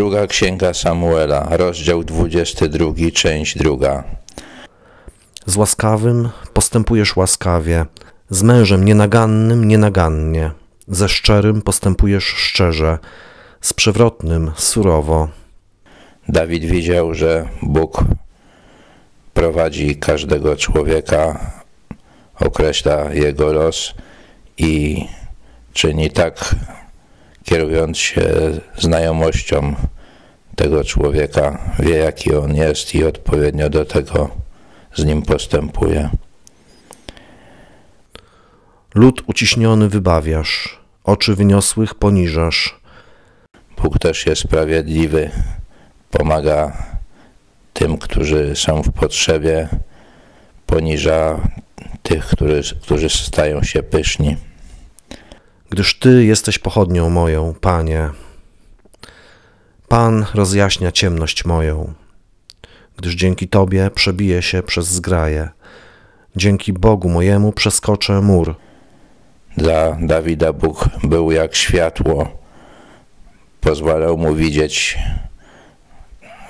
Druga księga Samuela, rozdział 22, część druga. Z łaskawym postępujesz łaskawie, z mężem nienagannym nienagannie, ze szczerym postępujesz szczerze, z przewrotnym surowo. Dawid wiedział, że Bóg prowadzi każdego człowieka, określa jego los i czyni tak, kierując się znajomością tego człowieka, wie jaki on jest i odpowiednio do tego z nim postępuje. Lud uciśniony wybawiasz, oczy wyniosłych poniżasz. Bóg też jest sprawiedliwy, pomaga tym, którzy są w potrzebie, poniża tych, którzy, którzy stają się pyszni. Gdyż Ty jesteś pochodnią moją, Panie. Pan rozjaśnia ciemność moją, gdyż dzięki Tobie przebiję się przez zgraję. Dzięki Bogu mojemu przeskoczę mur. Dla Dawida Bóg był jak światło. Pozwalał mu widzieć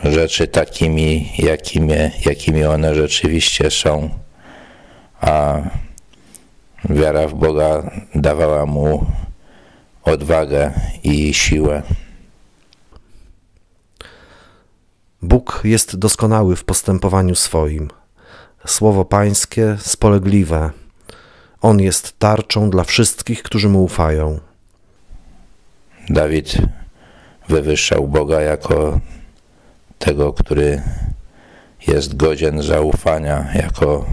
rzeczy takimi, jakimi, jakimi one rzeczywiście są. A wiara w Boga dawała mu odwagę i siłę. Bóg jest doskonały w postępowaniu swoim. Słowo Pańskie spolegliwe. On jest tarczą dla wszystkich, którzy mu ufają. Dawid wywyższał Boga jako tego, który jest godzien zaufania, jako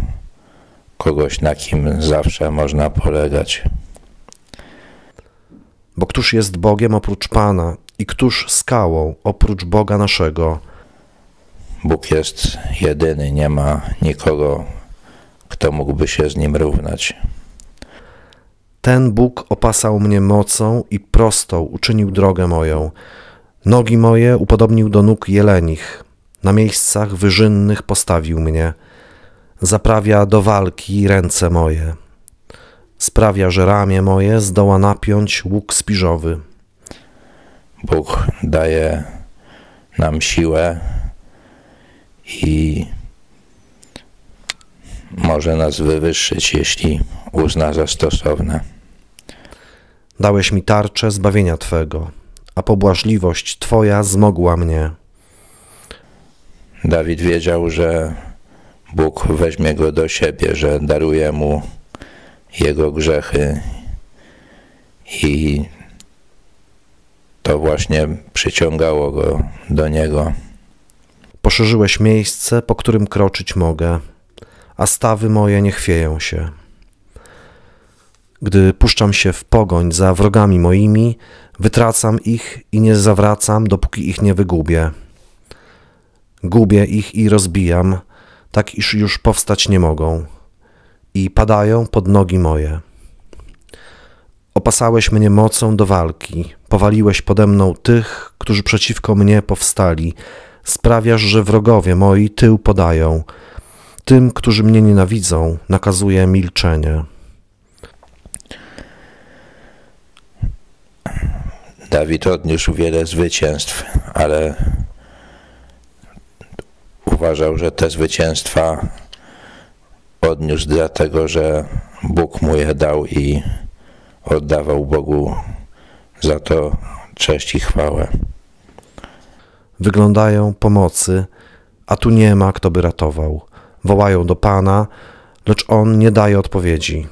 kogoś, na kim zawsze można polegać. Bo któż jest Bogiem oprócz Pana i któż skałą oprócz Boga naszego? Bóg jest jedyny, nie ma nikogo, kto mógłby się z nim równać. Ten Bóg opasał mnie mocą i prostą uczynił drogę moją. Nogi moje upodobnił do nóg jelenich, na miejscach wyżynnych postawił mnie. Zaprawia do walki ręce moje. Sprawia, że ramię moje zdoła napiąć łuk spiżowy. Bóg daje nam siłę i może nas wywyższyć, jeśli uzna za stosowne. Dałeś mi tarczę zbawienia Twego, a pobłażliwość Twoja zmogła mnie. Dawid wiedział, że Bóg weźmie go do siebie, że daruje mu jego grzechy i to właśnie przyciągało go do niego. Poszerzyłeś miejsce, po którym kroczyć mogę, a stawy moje nie chwieją się. Gdy puszczam się w pogoń za wrogami moimi, wytracam ich i nie zawracam, dopóki ich nie wygubię. Gubię ich i rozbijam, tak iż już powstać nie mogą, i padają pod nogi moje. Opasałeś mnie mocą do walki, powaliłeś pode mną tych, którzy przeciwko mnie powstali. Sprawiasz, że wrogowie moi tył podają. Tym, którzy mnie nienawidzą, nakazuję milczenie. Dawid odniósł wiele zwycięstw, ale uważał, że te zwycięstwa odniósł dlatego, że Bóg mu je dał i oddawał Bogu za to cześć i chwałę. Wyglądają pomocy, a tu nie ma, kto by ratował. Wołają do Pana, lecz On nie daje odpowiedzi.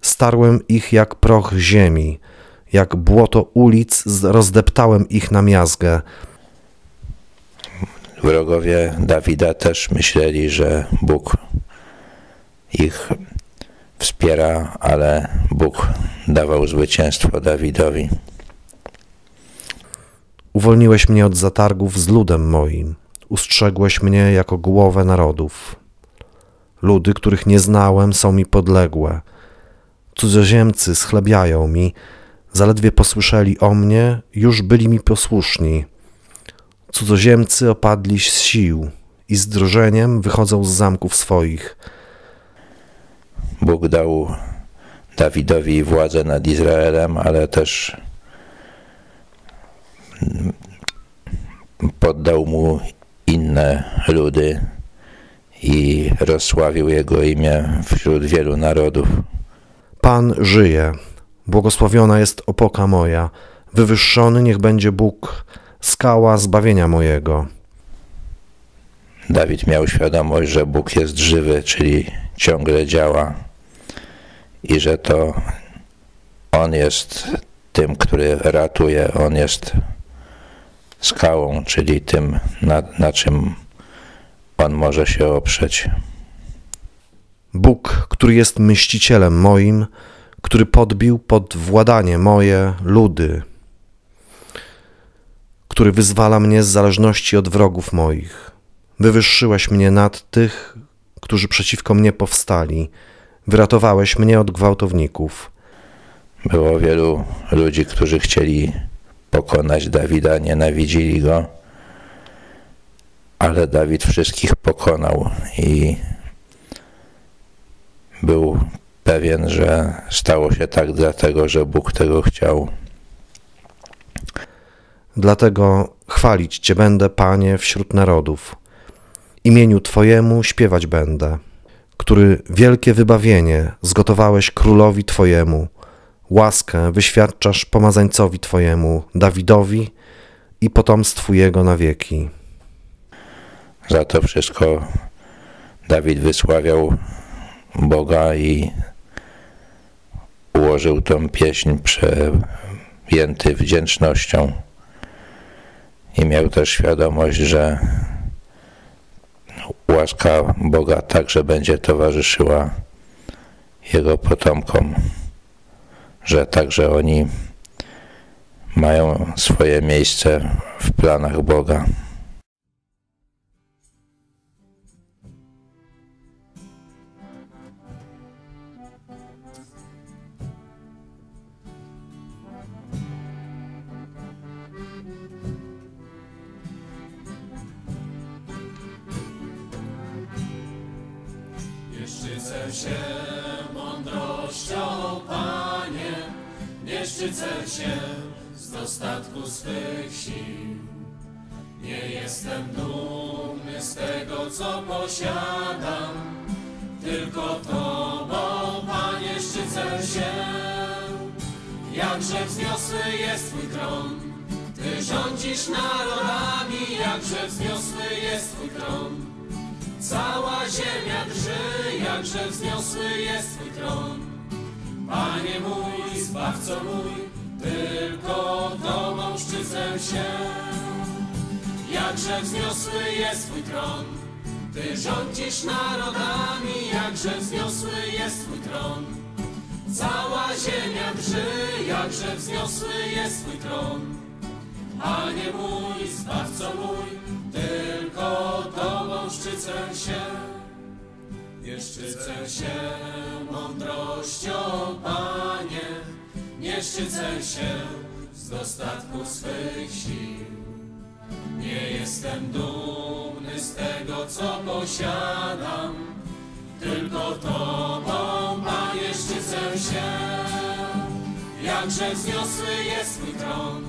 Starłem ich jak proch ziemi, jak błoto ulic, rozdeptałem ich na miazgę. Wrogowie Dawida też myśleli, że Bóg ich wspiera, ale Bóg dawał zwycięstwo Dawidowi. Uwolniłeś mnie od zatargów z ludem moim, ustrzegłeś mnie jako głowę narodów. Ludy, których nie znałem, są mi podległe. Cudzoziemcy schlebiają mi, zaledwie posłyszeli o mnie, już byli mi posłuszni. Cudzoziemcy opadli z sił i z drżeniem wychodzą z zamków swoich. Bóg dał Dawidowi władzę nad Izraelem, ale też poddał mu inne ludy i rozsławił jego imię wśród wielu narodów. Pan żyje, błogosławiona jest opoka moja, wywyższony niech będzie Bóg, skała zbawienia mojego. Dawid miał świadomość, że Bóg jest żywy, czyli ciągle działa i że to On jest tym, który ratuje, On jest skałą, czyli tym, na, na czym On może się oprzeć. Bóg, który jest myślicielem moim, który podbił pod władanie moje ludy, który wyzwala mnie z zależności od wrogów moich. Wywyższyłeś mnie nad tych, którzy przeciwko mnie powstali. Wyratowałeś mnie od gwałtowników. Było wielu ludzi, którzy chcieli pokonać Dawida, nienawidzili go, ale Dawid wszystkich pokonał i był pewien, że stało się tak dlatego, że Bóg tego chciał. Dlatego chwalić Cię będę, Panie, wśród narodów. Imieniu Twojemu śpiewać będę, który wielkie wybawienie zgotowałeś królowi Twojemu. Łaskę wyświadczasz pomazańcowi Twojemu, Dawidowi i potomstwu jego na wieki. Za to wszystko Dawid wysławiał Boga i ułożył tą pieśń przejęty wdzięcznością. I miał też świadomość, że łaska Boga także będzie towarzyszyła jego potomkom, że także oni mają swoje miejsce w planach Boga. Szczycę się mądrością, szczycę się z dostatku swych sił. Nie jestem dumny z tego, co posiadam, tylko Tobą, Panie, szczycę się. Jakże wzniosły jest Twój tron, Ty rządzisz narodami, jakże wzniosły jest Twój tron. Cała ziemia drży, jakże wzniosły jest Twój tron. Panie mój, Zbawco mój, tylko Tobą szczycę się. Jakże wzniosły jest Twój tron, Ty rządzisz narodami, jakże wzniosły jest Twój tron. Cała ziemia drży, jakże wzniosły jest Twój tron. Panie mój, Zbawco mój, tylko Tobą szczycę się. Nie szczycę się mądrością, Panie, nie szczycę się z dostatku swych sił. Nie jestem dumny z tego, co posiadam, tylko Tobą, Panie, szczycę się. Jakże wzniosły jest Twój tron,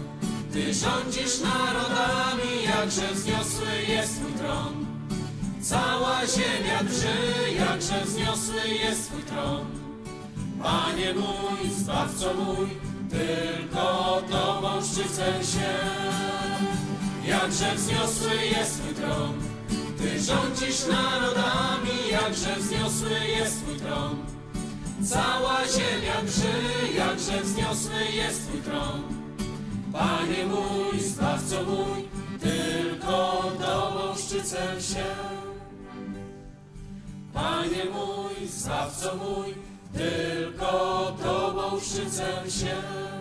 Ty rządzisz narodami, jakże wzniosły jest Twój tron. Cała ziemia drży, jakże wzniosły jest Twój tron. Panie mój, Zbawco mój, tylko Tobą szczycę się. Jakże wzniosły jest Twój tron, Ty rządzisz narodami, jakże wzniosły jest Twój tron. Cała ziemia drży, jakże wzniosły jest Twój tron. Panie mój, Zbawco mój, tylko Tobą szczycę się. Panie mój, Zbawco mój, tylko Tobą szczycę się.